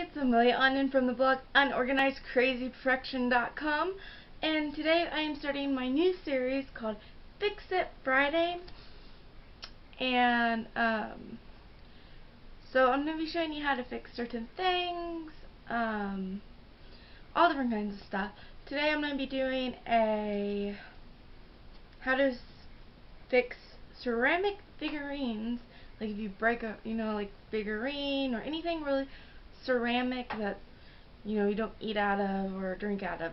it's Amelia Onion from the blog unorganizedcrazyperfection.com and today I am starting my new series called Fix It Friday and um, so I'm going to be showing you how to fix certain things, um, all different kinds of stuff. Today I'm going to be doing a how to fix ceramic figurines like if you break a you know like figurine or anything really ceramic that you know you don't eat out of or drink out of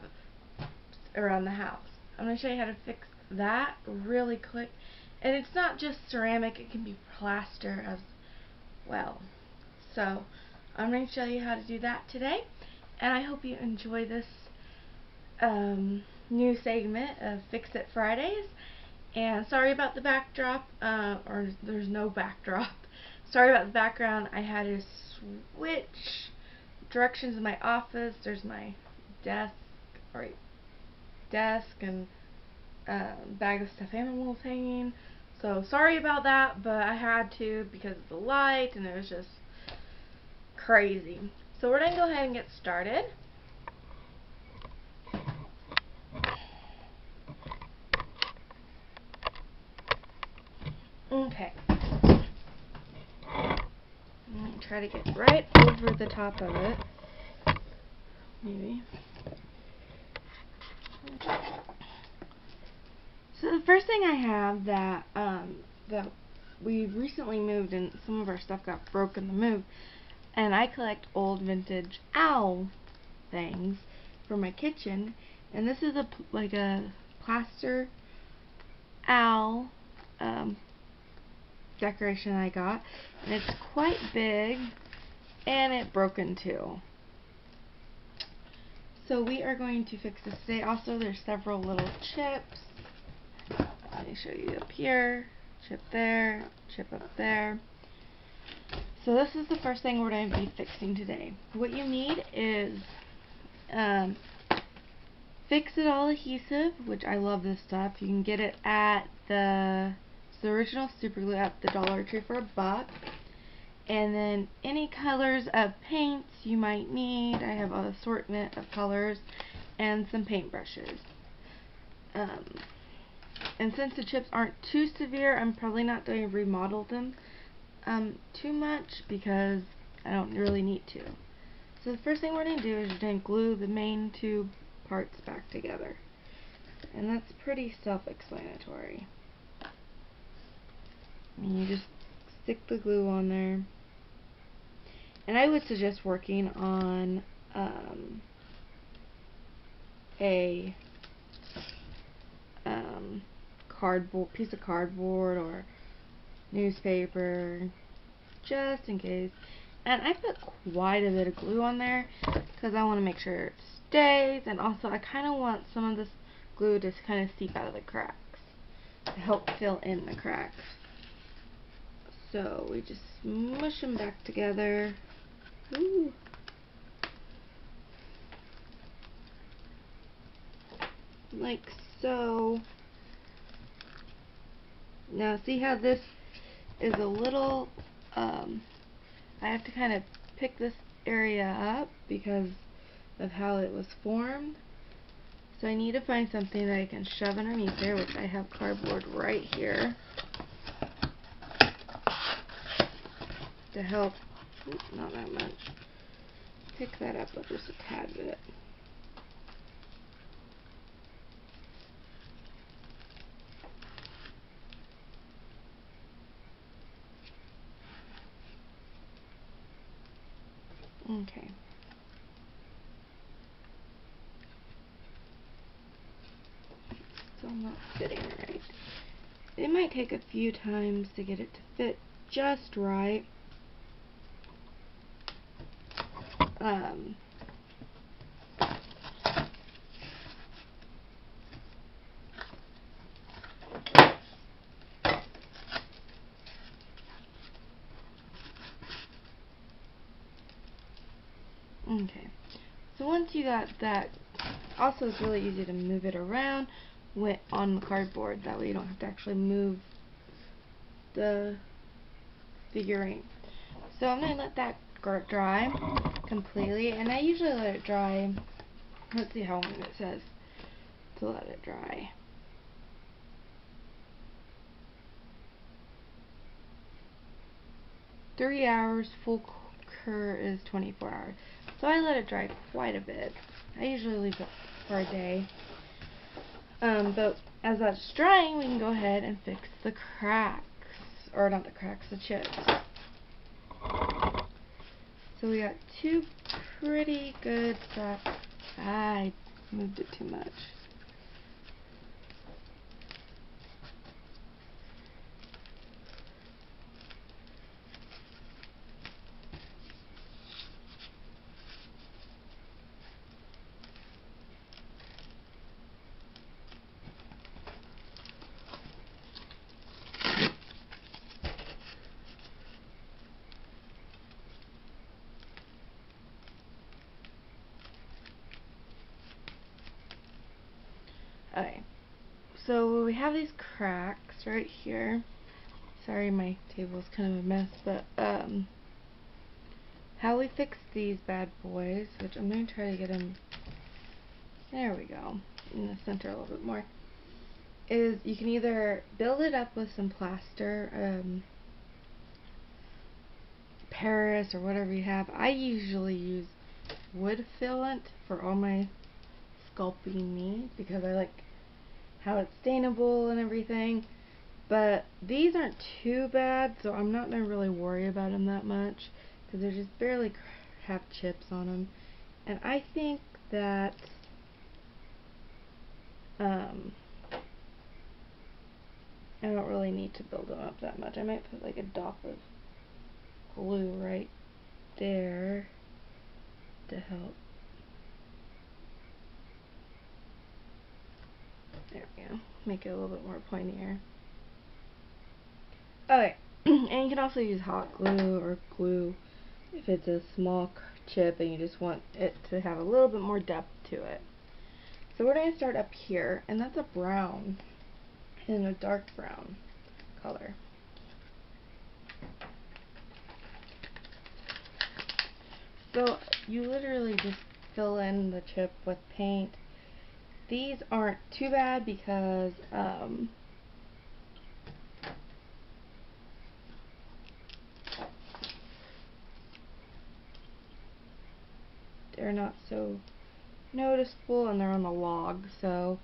around the house. I'm going to show you how to fix that really quick. And it's not just ceramic, it can be plaster as well. So I'm going to show you how to do that today. And I hope you enjoy this um, new segment of Fix It Fridays. And sorry about the backdrop, uh, or there's no backdrop. Sorry about the background. I had to switch directions in my office. There's my desk, right, desk and uh, bag of stuffed animals hanging. So sorry about that, but I had to because of the light and it was just crazy. So we're going to go ahead and get started. Okay. Try to get right over the top of it. Maybe. So the first thing I have that um, that we recently moved and some of our stuff got broken the move, and I collect old vintage owl things for my kitchen, and this is a like a plaster owl um, decoration I got, and it's quite big, and it broke in two. So we are going to fix this today. Also, there's several little chips. Let me show you up here. Chip there, chip up there. So this is the first thing we're going to be fixing today. What you need is um, Fix-It-All adhesive, which I love this stuff. You can get it at the, the original super glue at the Dollar Tree for a buck and then any colors of paints you might need. I have an assortment of colors and some paintbrushes. Um, and since the chips aren't too severe, I'm probably not going to remodel them um, too much because I don't really need to. So the first thing we're going to do is we're going to glue the main two parts back together. And that's pretty self-explanatory. You just stick the glue on there. And I would suggest working on um, a um, cardboard piece of cardboard or newspaper just in case. And I put quite a bit of glue on there because I want to make sure it stays and also I kind of want some of this glue to kind of seep out of the cracks to help fill in the cracks. So we just mush them back together. Ooh. Like so. Now see how this is a little, um, I have to kind of pick this area up because of how it was formed. So I need to find something that I can shove underneath there, which I have cardboard right here to help not that much. Pick that up with just a tad bit. Okay. Still not fitting right. It might take a few times to get it to fit just right. Um, Okay, so once you got that, also it's really easy to move it around with, on the cardboard, that way you don't have to actually move the figurine. So I'm going to let that dry completely, and I usually let it dry. Let's see how long it says to let it dry. Three hours, full cure is 24 hours. So I let it dry quite a bit. I usually leave it for a day. Um, but as that's drying, we can go ahead and fix the cracks. Or not the cracks, the chips. So we got two pretty good cracks. I moved it too much. Okay, so we have these cracks right here. Sorry, my table is kind of a mess, but um, how we fix these bad boys, which I'm going to try to get them, there we go, in the center a little bit more, is you can either build it up with some plaster, um, Paris or whatever you have. I usually use wood filament for all my sculpting needs because I like how it's stainable and everything. But these aren't too bad, so I'm not going to really worry about them that much because they just barely have chips on them. And I think that um, I don't really need to build them up that much. I might put like a dot of glue right there to help There we go. Make it a little bit more pointier. Okay, and you can also use hot glue or glue if it's a small chip and you just want it to have a little bit more depth to it. So we're going to start up here, and that's a brown, and a dark brown color. So you literally just fill in the chip with paint these aren't too bad because um, they're not so noticeable and they're on the log so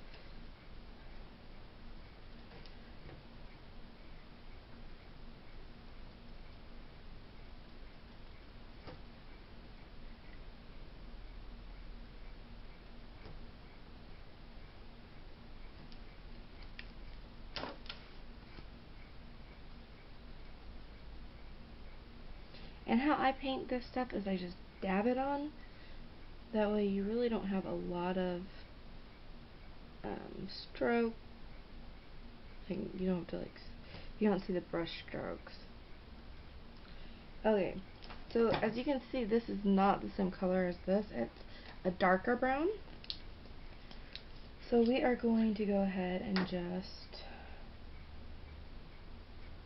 And how I paint this stuff is I just dab it on. That way you really don't have a lot of um, stroke. You don't have to like, you don't see the brush strokes. Okay, so as you can see this is not the same color as this. It's a darker brown. So we are going to go ahead and just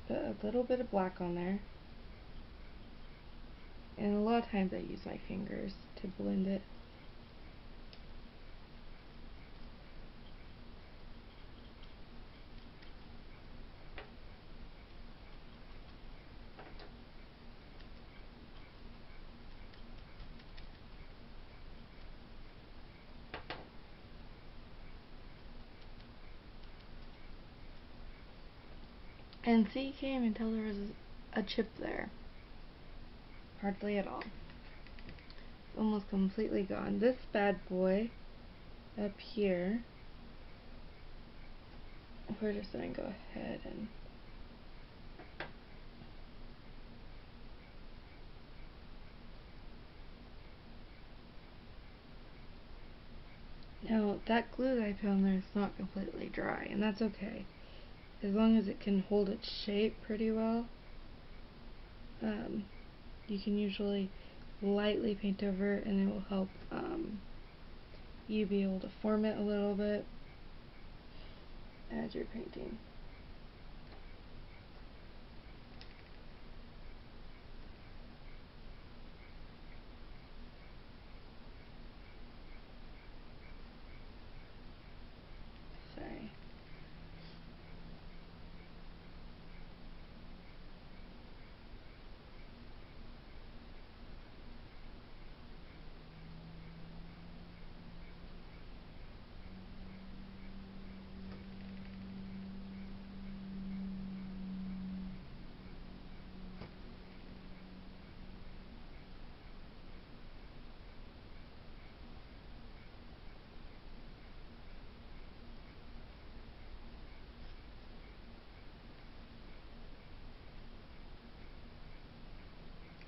put a little bit of black on there. And a lot of times I use my fingers to blend it. And see, came tell there was a chip there. Hardly at all. It's almost completely gone. This bad boy up here, we're just going to go ahead and Now, that glue that I on there is not completely dry, and that's okay. As long as it can hold its shape pretty well. Um, you can usually lightly paint over it and it will help um, you be able to form it a little bit as you're painting.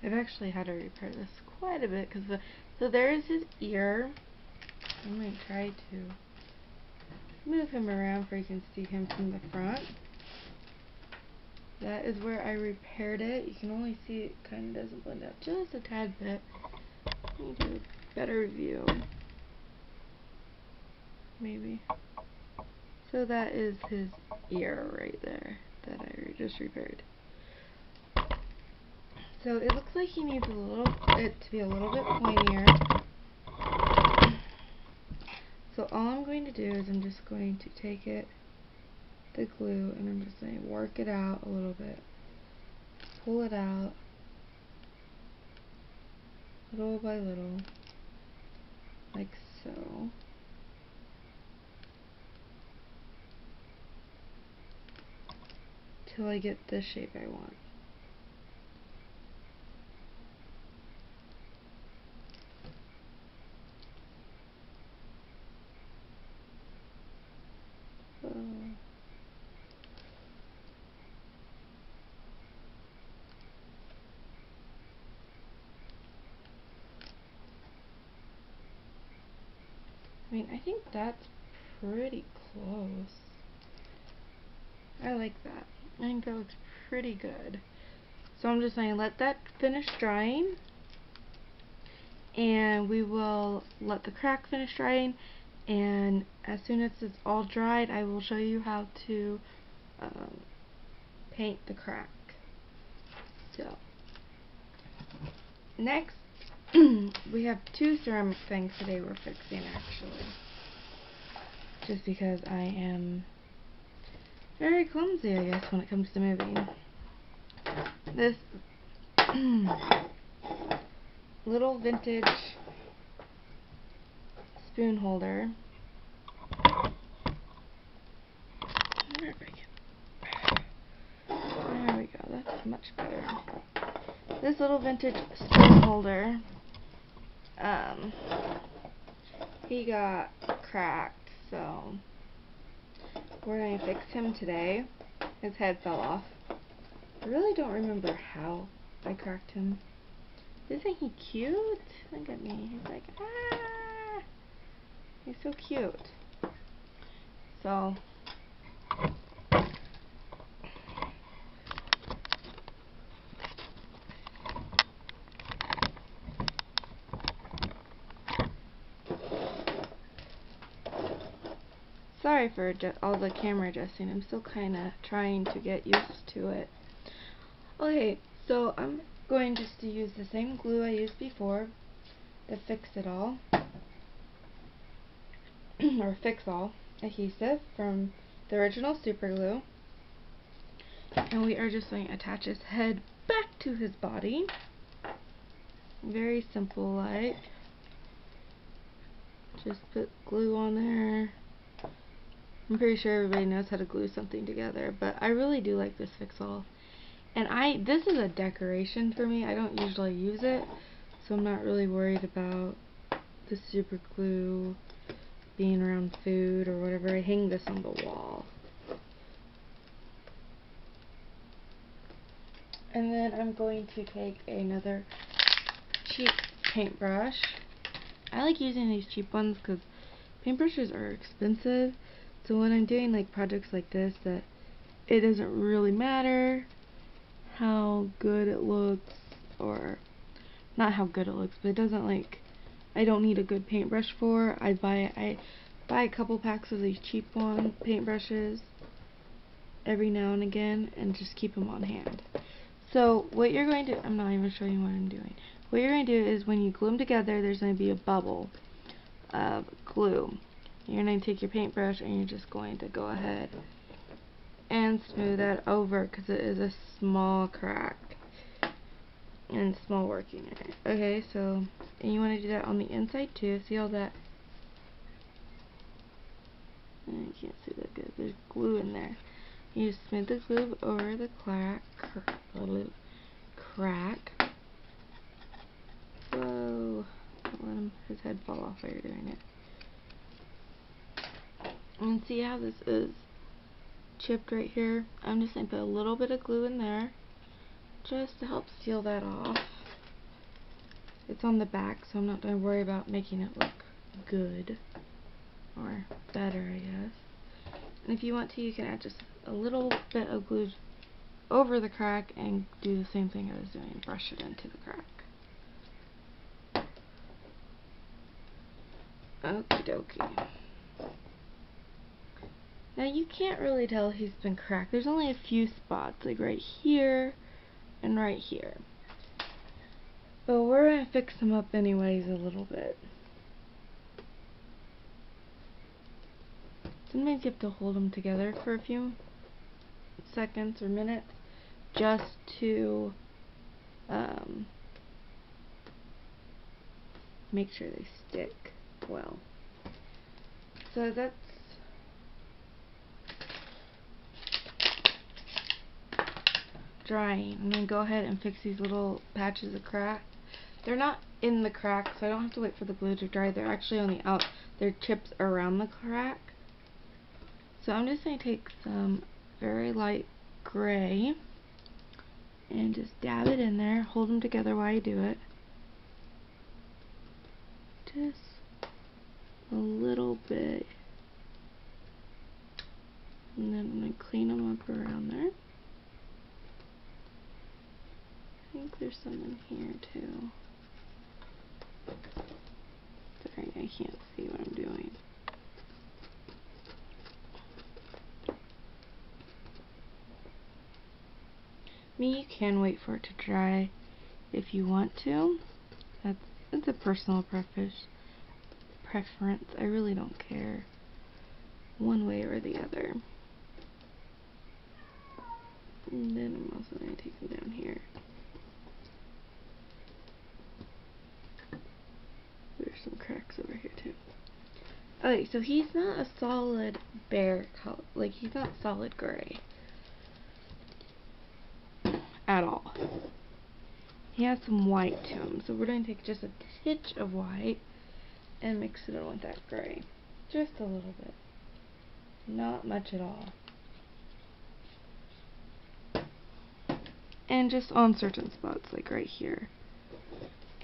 I've actually had to repair this quite a bit because the so there's his ear. I'm going to try to move him around so you can see him from the front. That is where I repaired it. You can only see it kind of doesn't blend out just a tad bit. Let me a better view. Maybe. So that is his ear right there that I just repaired. So it looks like he needs a little it to be a little bit pointier. So all I'm going to do is I'm just going to take it, the glue, and I'm just going to work it out a little bit. Pull it out little by little, like so. Till I get the shape I want. I mean, I think that's pretty close. I like that. I think that looks pretty good. So I'm just going to let that finish drying. And we will let the crack finish drying. And as soon as it's all dried, I will show you how to um, paint the crack. So, next we have two ceramic things today we're fixing actually. Just because I am very clumsy I guess when it comes to moving. This little vintage spoon holder. There we go, that's much better. This little vintage spoon holder um, he got cracked, so we're going to fix him today. His head fell off. I really don't remember how I cracked him. Isn't he cute? Look at me. He's like, ah! He's so cute. So, sorry for all the camera adjusting. I'm still kind of trying to get used to it. Okay, so I'm going just to use the same glue I used before, to Fix-It-All, or Fix-All adhesive from the original Super Glue. And we are just going to attach his head back to his body. Very simple like. Just put glue on there. I'm pretty sure everybody knows how to glue something together, but I really do like this fix-all. And I, this is a decoration for me. I don't usually use it, so I'm not really worried about the super glue being around food or whatever. I hang this on the wall. And then I'm going to take another cheap paintbrush. I like using these cheap ones because paintbrushes are expensive so when I'm doing like projects like this that it doesn't really matter how good it looks or not how good it looks, but it doesn't like I don't need a good paintbrush for. I buy I buy a couple packs of these cheap one paintbrushes every now and again and just keep them on hand. So what you're going to I'm not even showing you what I'm doing. What you're going to do is when you glue them together there's going to be a bubble of glue you're going to take your paintbrush and you're just going to go ahead and smooth that over because it is a small crack and small working area. Okay, so and you want to do that on the inside too. See all that? You can't see that good. There's glue in there. You smooth the glue over the crack. Crack. Whoa! Don't let him, his head fall off while you're doing it. And see how this is chipped right here? I'm just going to put a little bit of glue in there just to help seal that off. It's on the back, so I'm not going to worry about making it look good. Or better, I guess. And if you want to, you can add just a little bit of glue over the crack and do the same thing I was doing. Brush it into the crack. Okie dokie. Now you can't really tell he's been cracked. There's only a few spots, like right here and right here. But we're going to fix them up anyways a little bit. Sometimes you have to hold them together for a few seconds or minutes just to um, make sure they stick well. So that's drying. I'm going to go ahead and fix these little patches of crack. They're not in the crack, so I don't have to wait for the glue to dry. They're actually on the out. They're chips around the crack. So I'm just going to take some very light gray and just dab it in there. Hold them together while you do it. Just a little bit. And then I'm going to clean them up around there. I think there's some in here too. Sorry, I can't see what I'm doing. I mean, you can wait for it to dry if you want to. That's, that's a personal preference. Preference. I really don't care one way or the other. And then I'm also going to take them down here. There's some cracks over here too. Okay, so he's not a solid bear color. Like, he's not solid gray. At all. He has some white to him. So we're going to take just a titch of white and mix it in with that gray. Just a little bit. Not much at all. And just on certain spots, like right here.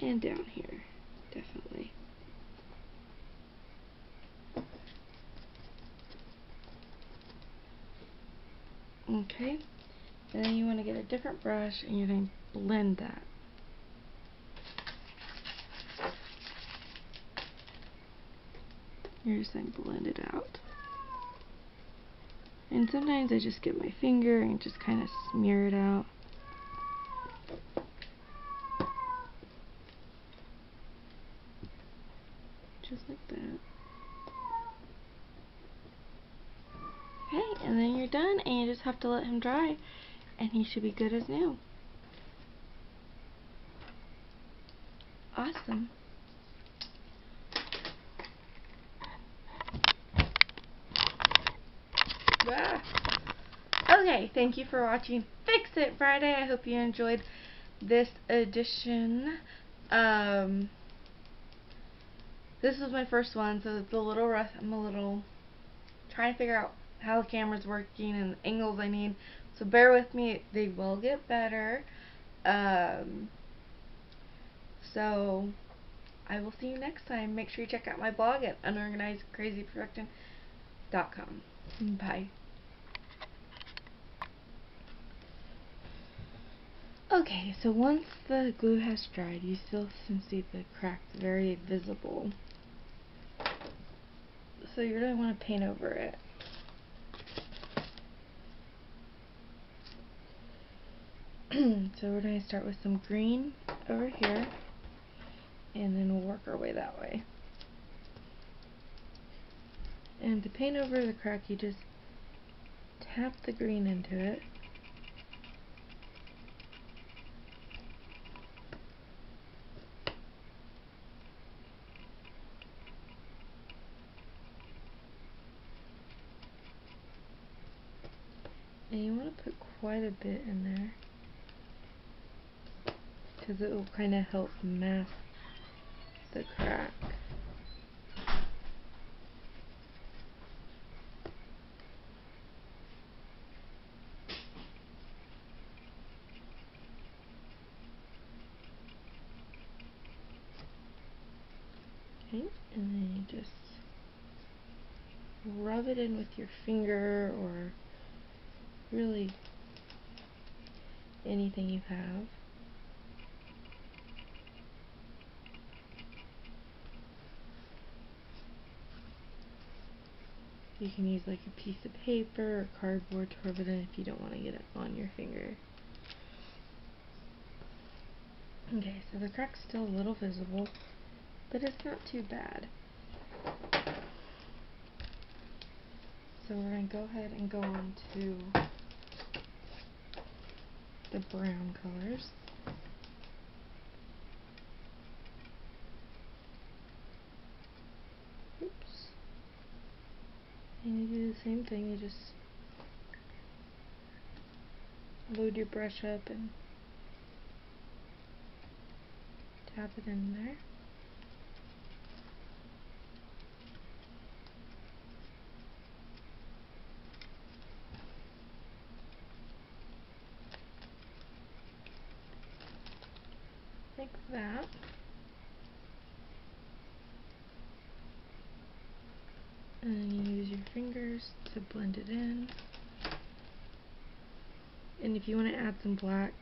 And down here. Definitely. Okay. And then you want to get a different brush and you're going to blend that. You're just going to blend it out. And sometimes I just get my finger and just kind of smear it out. Just like that. Okay, and then you're done and you just have to let him dry and he should be good as new. Awesome. Ah. Okay, thank you for watching Fix It Friday. I hope you enjoyed this edition. Um, this was my first one, so it's a little rough. I'm a little trying to figure out how the camera's working and the angles I need. So bear with me. They will get better. Um, so I will see you next time. Make sure you check out my blog at unorganizedcrazyperfecting.com. Bye. Okay, so once the glue has dried, you still can see the cracks very visible. So you're going to want to paint over it. so we're going to start with some green over here, and then we'll work our way that way. And to paint over the crack, you just tap the green into it. And you want to put quite a bit in there because it will kind of help mask the crack. paint and then you just rub it in with your finger or really anything you have. You can use like a piece of paper or cardboard to rub it in if you don't want to get it on your finger. Okay, so the crack's still a little visible, but it's not too bad. So we're going to go ahead and go on to the brown colors. Oops. And you do the same thing, you just load your brush up and tap it in there. Like that. And then you use your fingers to blend it in. And if you want to add some black,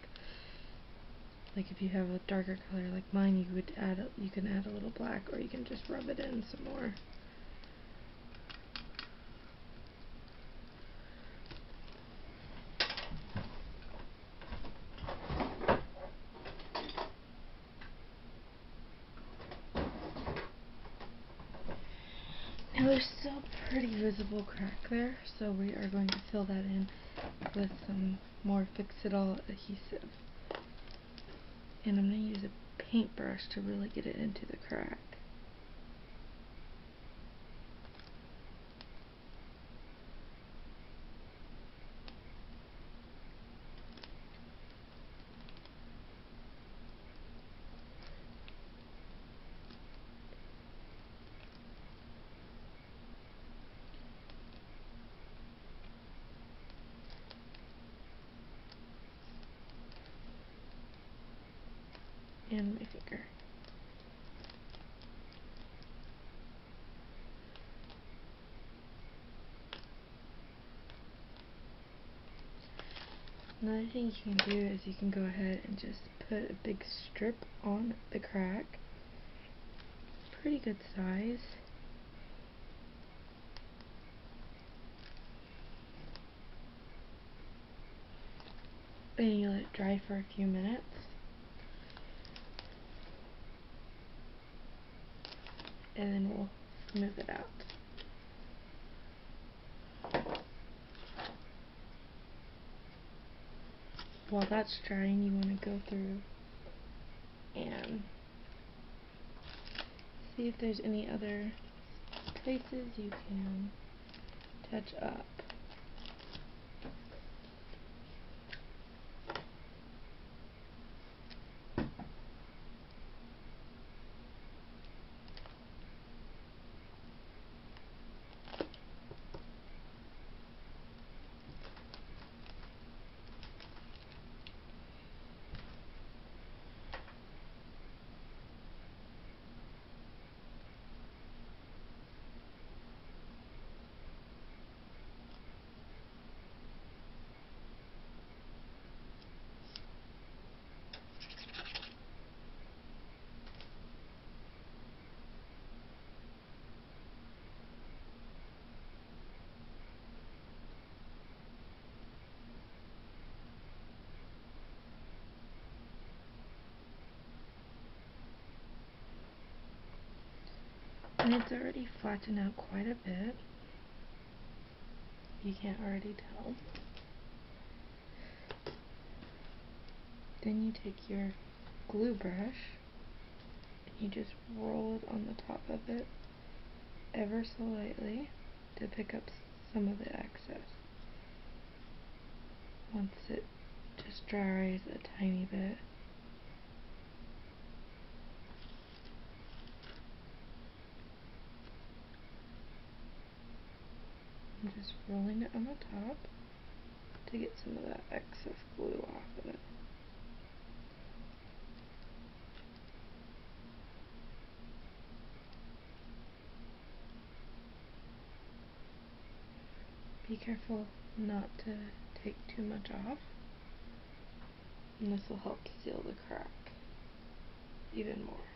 like if you have a darker color like mine, you would add a, you can add a little black or you can just rub it in some more. Now there's still pretty visible crack there, so we are going to fill that in with some more Fix-It-All adhesive. And I'm going to use a paintbrush to really get it into the crack. And my finger. Another thing you can do is you can go ahead and just put a big strip on the crack. Pretty good size. And you let it dry for a few minutes. And then we'll smooth it out. While that's drying, you want to go through and see if there's any other places you can touch up. And it's already flattened out quite a bit. You can't already tell. Then you take your glue brush and you just roll it on the top of it ever so lightly to pick up some of the excess. Once it just dries a tiny bit. I'm just rolling it on the top to get some of that excess glue off of it. Be careful not to take too much off and this will help seal the crack even more.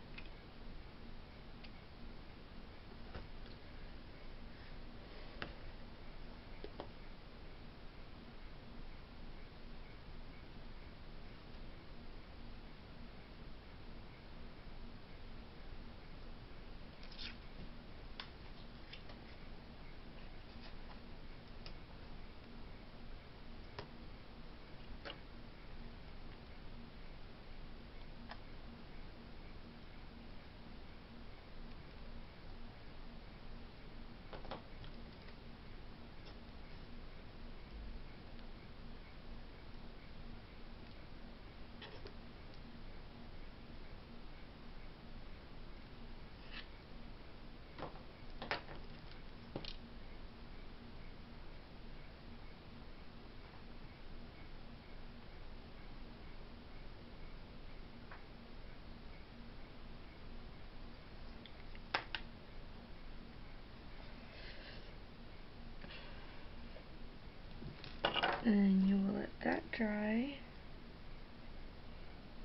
And you will let that dry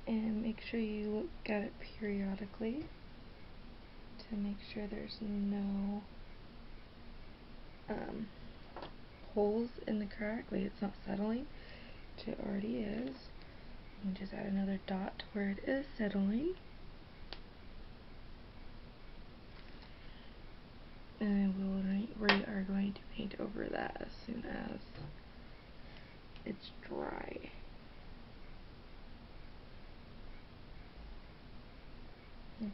and make sure you look at it periodically to make sure there's no um, holes in the crack, like it's not settling, which it already is. And just add another dot to where it is settling. And we'll, we are going to paint over that as soon as it's dry. Okay.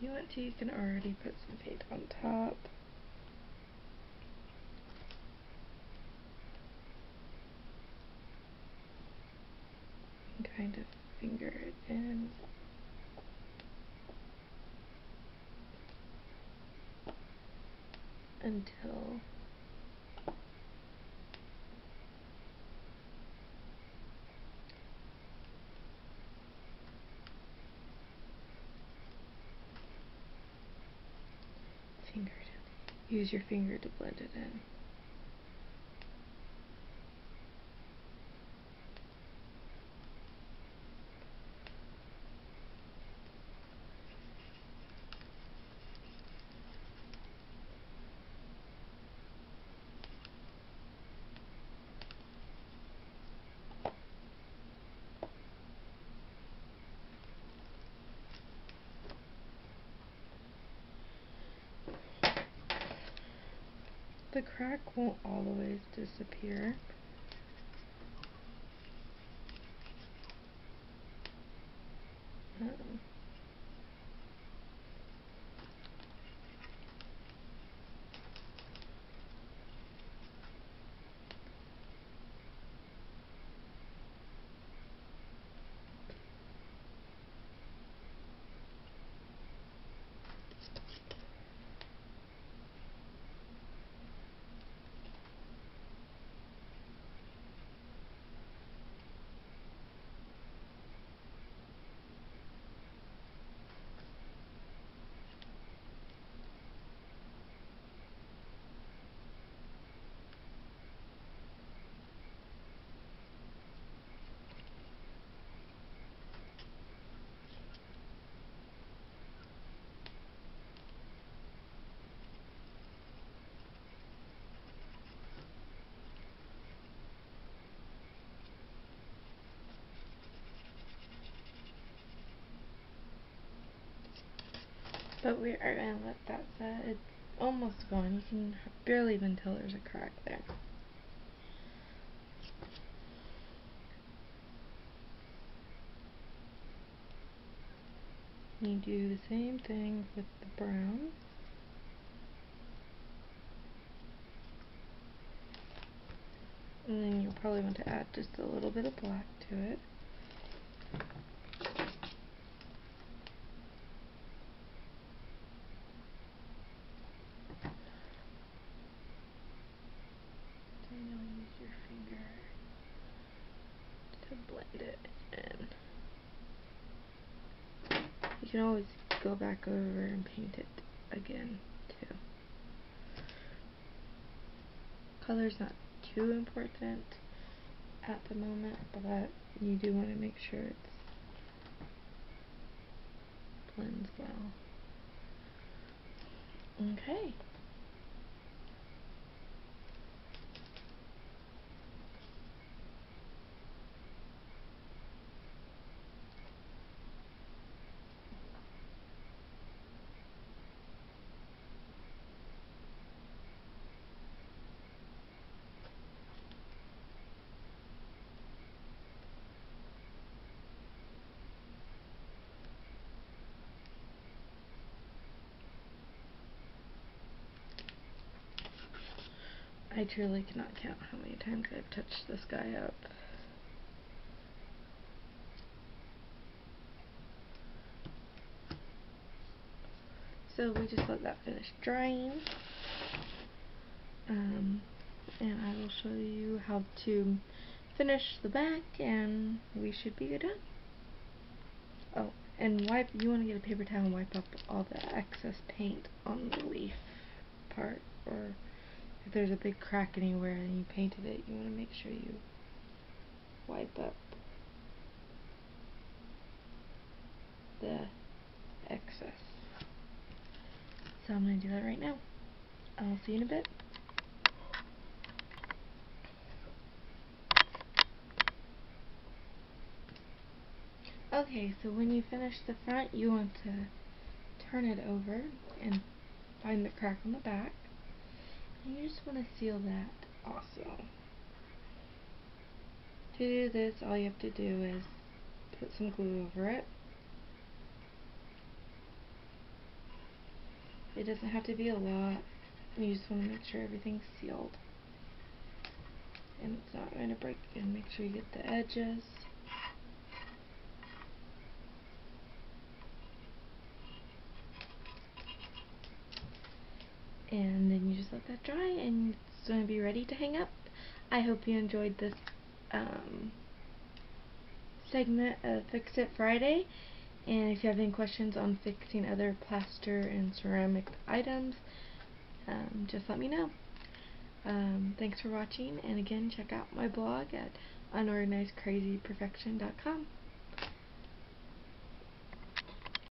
You want to, you can already put some paint on top. Kind of finger it in. Until finger use your finger to blend it in. the crack won't always disappear. Um, But we are going to let that set. It's almost gone. You can barely even tell there's a crack there. You do the same thing with the brown. And then you'll probably want to add just a little bit of black to it. to blend it in. You can always go back over and paint it again too. Color's not too important at the moment, but you do want to make sure it blends well. Okay. I truly cannot count how many times I've touched this guy up. So we just let that finish drying. Um, and I will show you how to finish the back and we should be done. Oh, and wipe, you want to get a paper towel and wipe up all the excess paint on the leaf part or if there's a big crack anywhere and you painted it, you want to make sure you wipe up the excess. So I'm going to do that right now. I'll see you in a bit. Okay, so when you finish the front, you want to turn it over and find the crack on the back. You just want to seal that also. To do this, all you have to do is put some glue over it. It doesn't have to be a lot. You just want to make sure everything's sealed. And it's not going to break. And make sure you get the edges. And then you just let that dry and it's going to be ready to hang up. I hope you enjoyed this um, segment of Fix It Friday and if you have any questions on fixing other plaster and ceramic items um, just let me know. Um, thanks for watching and again check out my blog at unorganizedcrazyperfection.com.